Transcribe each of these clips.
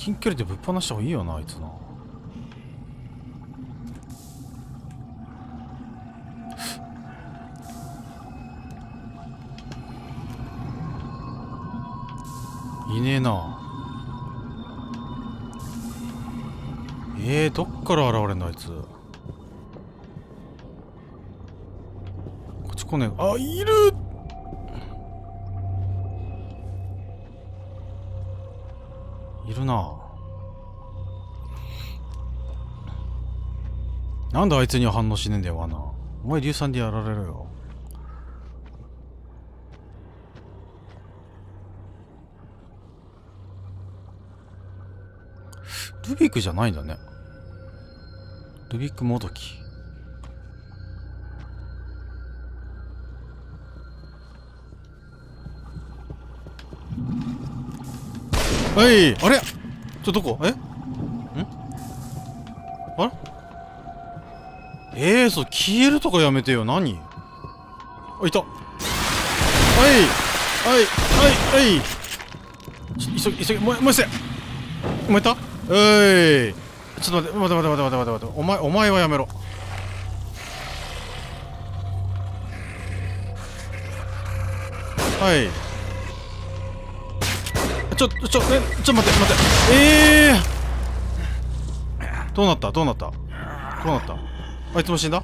近距離でぶっ放した方がいいよなあいつな。いねえな。えー、どっから現れんのあいつ。こっち来ねえ。あいるるな。なんであいつには反応しねえんだよ罠お前硫酸でやられろよ。ルビックじゃないんだね。ルビックもどきはいあれ？どこ？え？ん？あれ？えー、そう消えるとかやめてよ。何？あいた。はい。はい。はい。はい。ちょ急ぎ急ぎもうもう一回もういた？えい。ちょっと待って待って待って待って待って待って。お前お前はやめろ。はい。ちょちょえちょ待って待って。ええー、どうなった？どうなった？どうなった？あいつも死んだ？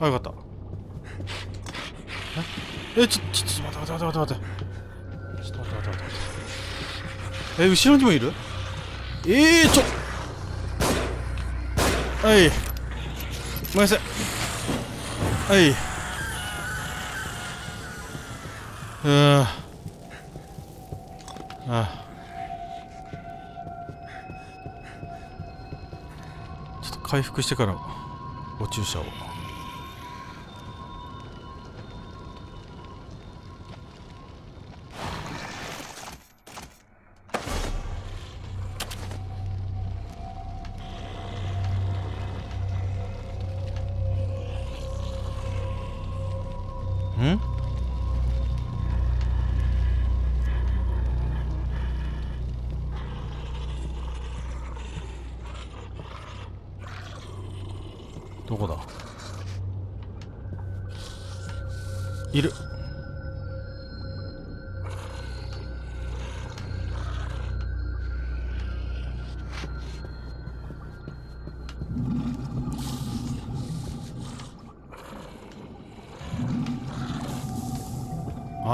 あよかった。え？えちょちょちょ待って待って待って待って。ちょっと待って待って待って。え後ろにもいる？ええー、ちょ。はい。ごめんなさい。はい。うんあちょっと回復してからお注射を。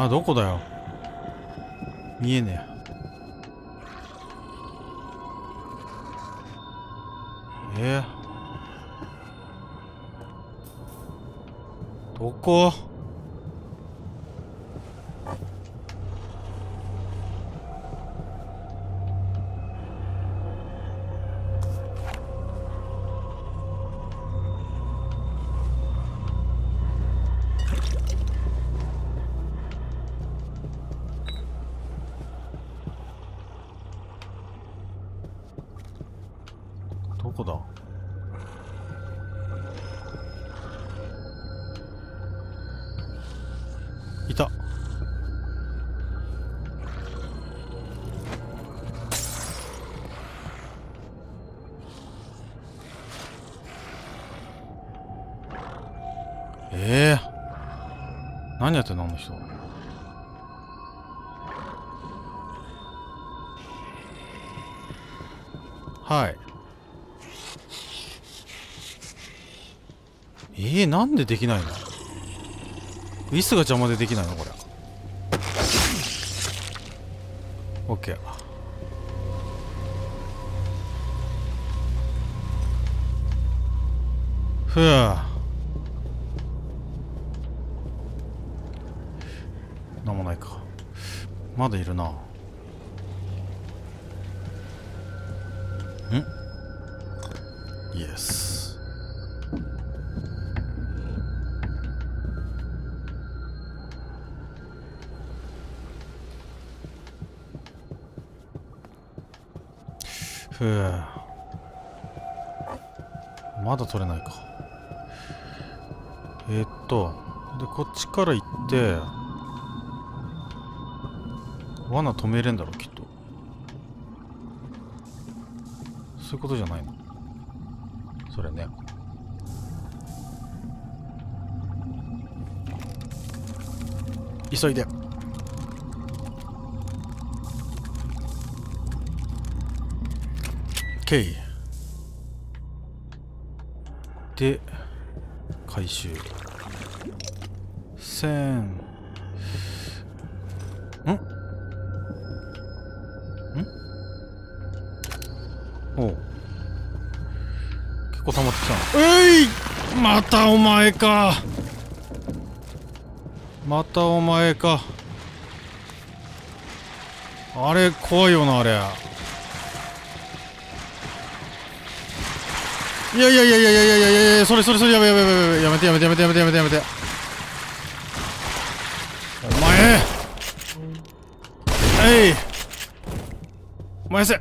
あどこだよ。見えねえ。えー、どこ？何やってんのあの人。はい。えー、なんでできないの？ウィスが邪魔でできないのこれ。オッケーふぅなんもないかまだいるな。うん？イエスふうまだ取れないか。えー、っとでこっちから行って罠止めれんだろきっと。そういうことじゃないの。それね。急いで。OK で回収。1000たお前か。またお前か。あれ怖いよなあれ。いやいやいやいやいやいやいやいやそれそれそれやめやめやめやめやめてやめてやめてやめてやめてやめて。お前。えい。お前せ。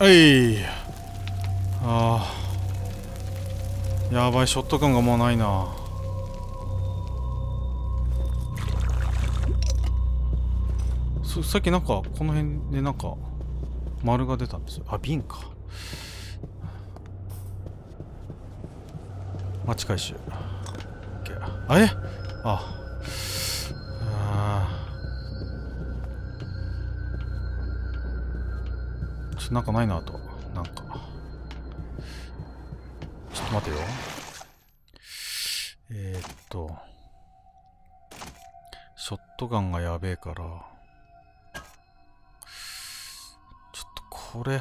えい。ああ。やばいショットガンがもうないな。さっきなんかこの辺でなんか丸が出たんですよ。あ瓶か。待ち回収。OK あれあ。あちょっとなんかないなあとなんかちょっと待てよ。えー、っと。ショットガンがやべえから。ちょっとこれ。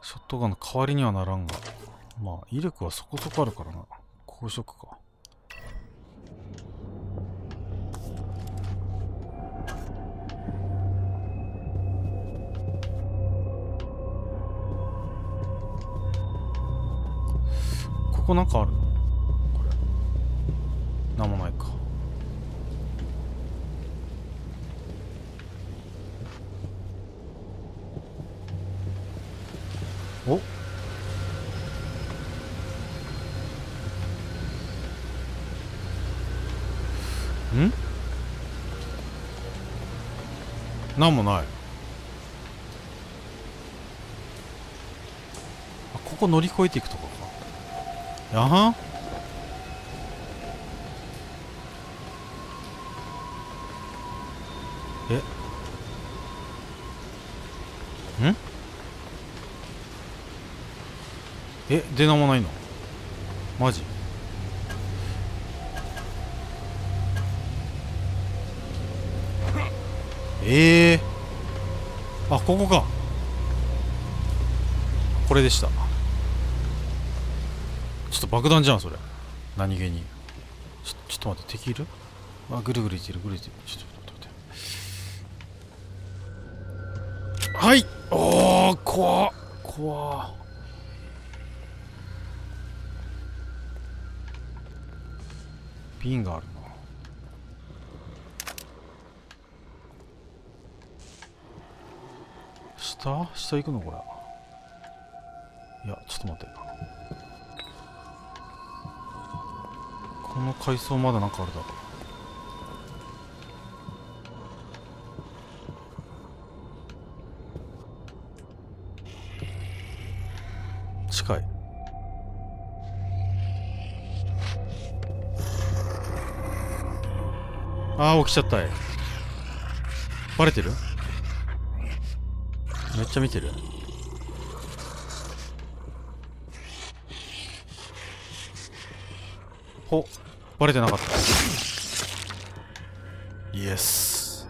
ショットガンの代わりにはならんが。まあ威力はそこそこあるからな。公職か。ここなんかあるの？これ。なんもないか。お？ん？なんもない。あここ乗り越えていくと Aha. E. Hm? え出名もないのマジええー、あここかこれでしたと爆弾じゃんそれ。何気に。ちょちょっと待って敵いる？あぐるぐるいってるぐるいってる。ちょっと待ってはい。おー怖っ。怖っ。瓶があるな。下？下行くのこれ。いやちょっと待って。この階層まだなんかあるだろ。近い。ああ起きちゃった。いバレてる？めっちゃ見てる。ほバレてなかった。イエス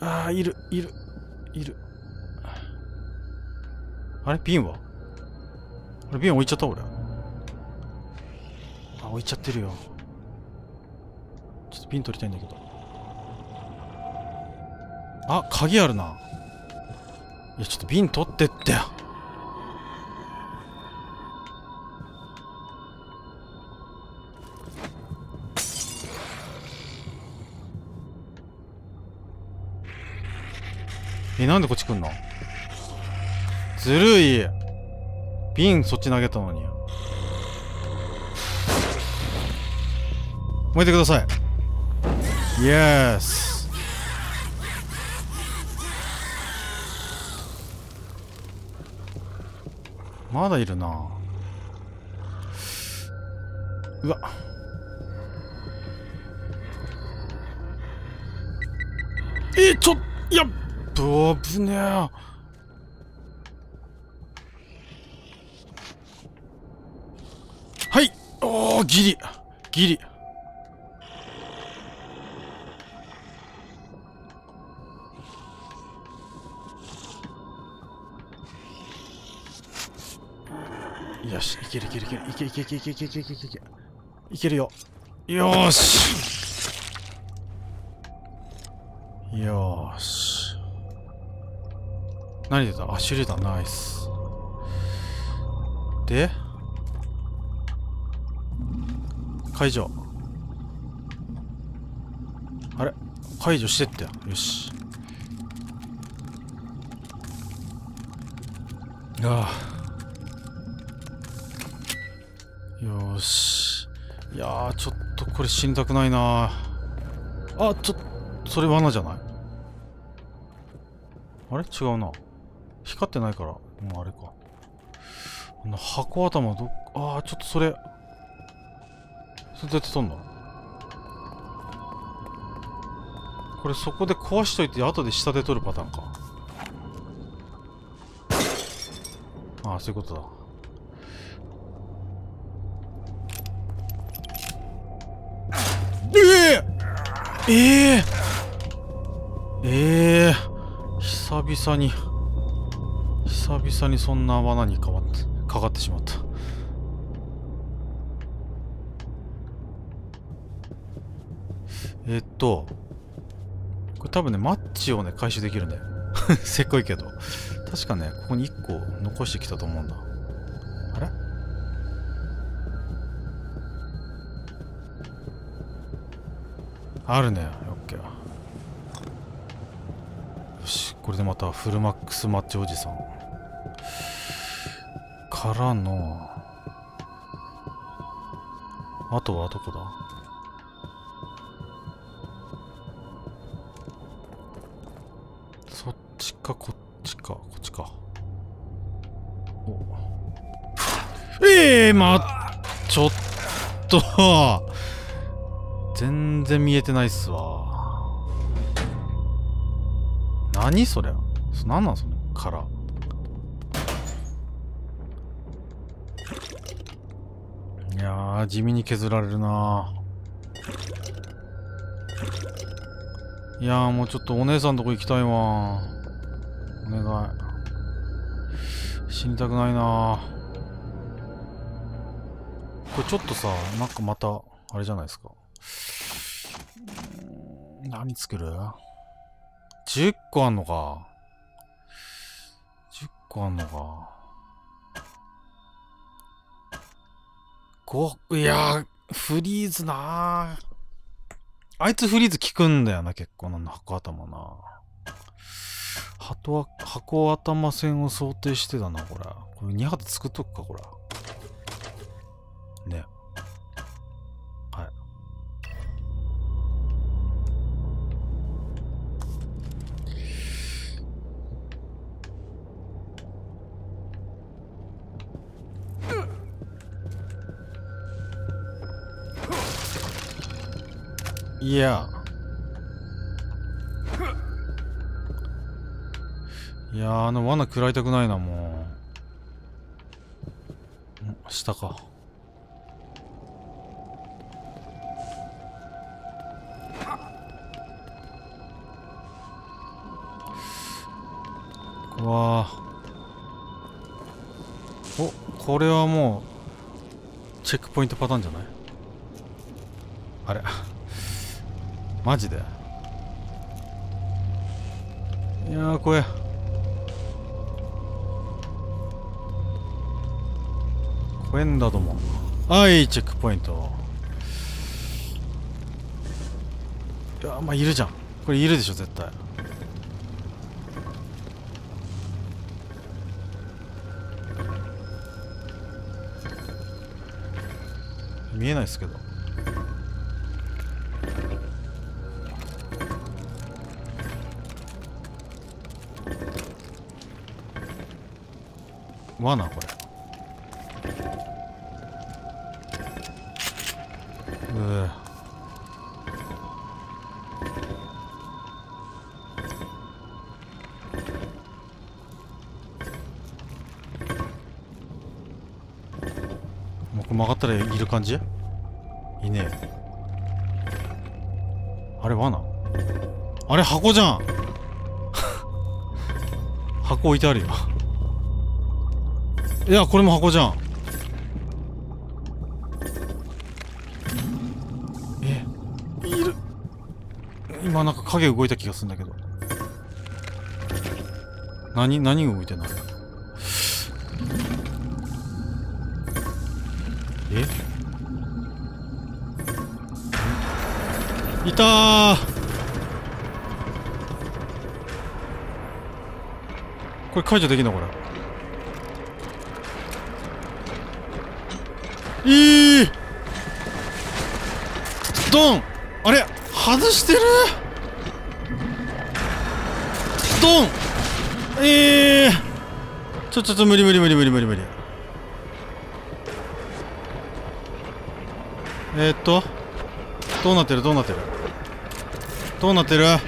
ああいるいるいる。あれ？瓶は？あれ瓶置いちゃった俺。あ置いちゃってるよ。ちょっと瓶取りたいんだけど。あ鍵あるな。いやちょっと瓶取ってってえ、なんでこっち来んの？ずるい。瓶そっち投げたのに。燃えてください。イエス。まだいるなうわえちょっやっぶ危ね。えはい。おおギリ。ギリ。よしいけるいけるいけるいけいけいけいけいけいけいけいけいけいけるよ。よーし。よーし。何出た？あ手榴弾ナイス。で？解除。あれ？解除してって。よし。ああ。よし。いやーちょっとこれ死にたくないなあちょっとそれ罠じゃない？あれ？違うな。光ってないから。もうあれか。あの箱頭どっああちょっとそれ。それどうやって取んの？これそこで壊しといて後で下で取るパターンか。ああそういうことだ。ええええええ久々に。久々にそんな罠にかわってかかってしまった。えっとこれ多分ねマッチをね回収できるんだよ。せっこいけど。確かねここに1個残してきたと思うんだ。あれ？あるねオッケー。よしこれでまたフルマックスマッチおじさん。からの。あとはどこだ？そっちかこっちかこっちか。お。ええー、まちょっと。全然見えてないっすわ。何それ？何なんその？地味に削られるな。いやーもうちょっとお姉さんとこ行きたいわ。お願い。死にたくないな。これちょっとさなんかまたあれじゃないですか。何作る ?10 個あんのか。10個あんのか。5いやフリーズなーあいつフリーズ効くんだよな、結構な、箱頭な。箱は箱頭戦を想定してたな、これ。これ2発作っとくか、これ。ね。いや。いや、あの罠食らいたくないな、もう。下か。うわお、これはもう、チェックポイントパターンじゃない？あれ。マジで？いやー怖え怖えんだどもはいチェックポイント。いやまあいるじゃん。これいるでしょ絶対。見えないですけど。罠これ。うー。もう曲がったらいる感じ？いねえ。あれ罠？あれ箱じゃん。箱置いてあるよ。いやこれも箱じゃん。えいる。今なんか影動いた気がするんだけど。何何動いてんの？え？いたこれ解除できんのこれ？いいドン。あれ外してる？ドン。ええー、ちょちょちょ無理無理無理無理無理無理。えー、っと。どうなってる？どうなってる？どうなってる？え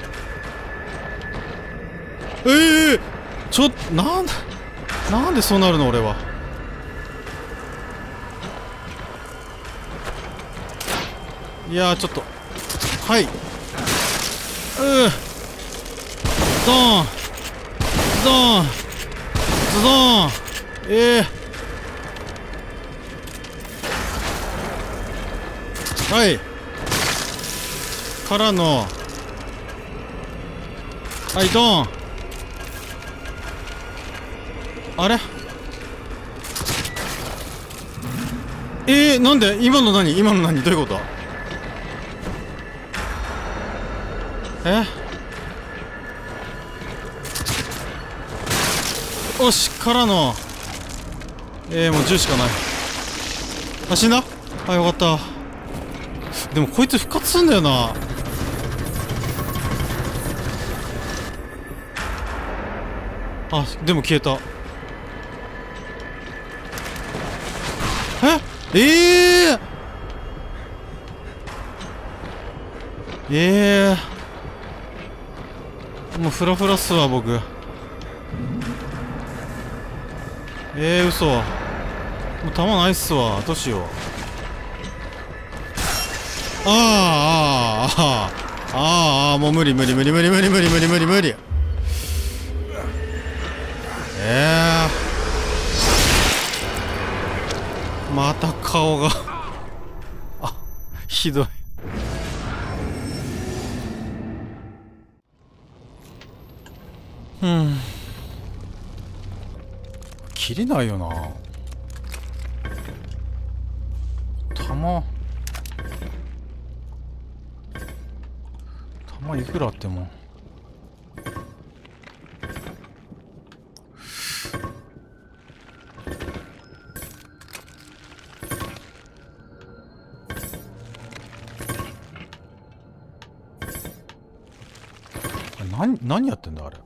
えー、ちょなんなんでそうなるの？俺は。いやちょっと。はい。うー。ドーン。ドーン。ズドン。ええー、はい。からの。はいドン。あれ？えー、なんで？今の何？今の何？どういうこと？え？よしからの。えー、もう10しかない。あ死んだ？あよかった。でもこいつ復活すんだよな。あでも消えた。え？ええー、ええー、フラフラっすわ僕。ええー、嘘。もう弾ないっすわどうしようああああああもう無理無理無理無理無理無理無理無理無理。ええー、また顔が。あひどい。切れないよな。弾弾いくらあっても。何何やってんだあれ。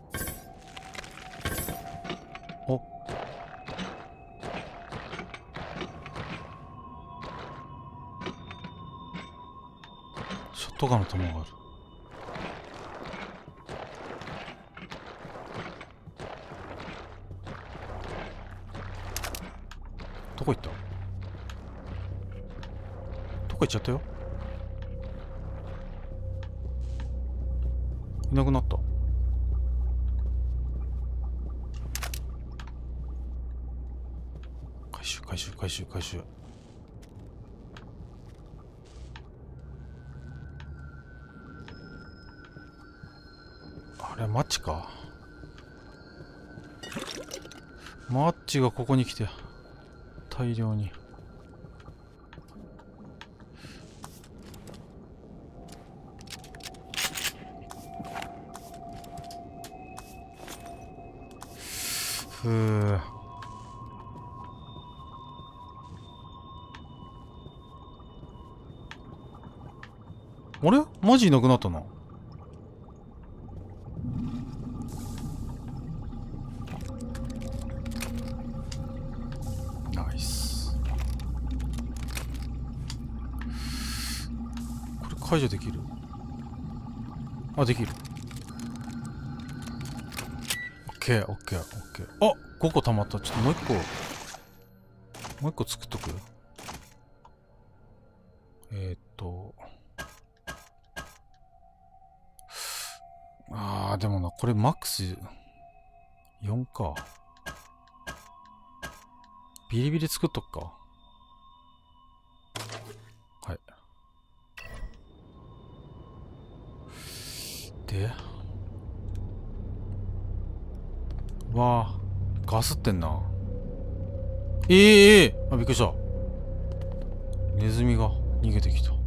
トガの弾がある。どこ行った？どこ行っちゃったよ？いなくなった。回収回収回収回収あれマッチか。マッチがここに来て大量に。ふうあれ？マジいなくなったなナイスこれ解除できる？あできるオッケーオッケーオッケーあ5個溜まったちょっともう1個もう1個作っとく？えー、っと。あー、でもな、これマックス4か。ビリビリ作っとくか。で。わあ、ガスってんな。ええええあ、びっくりした。ネズミが逃げてきた。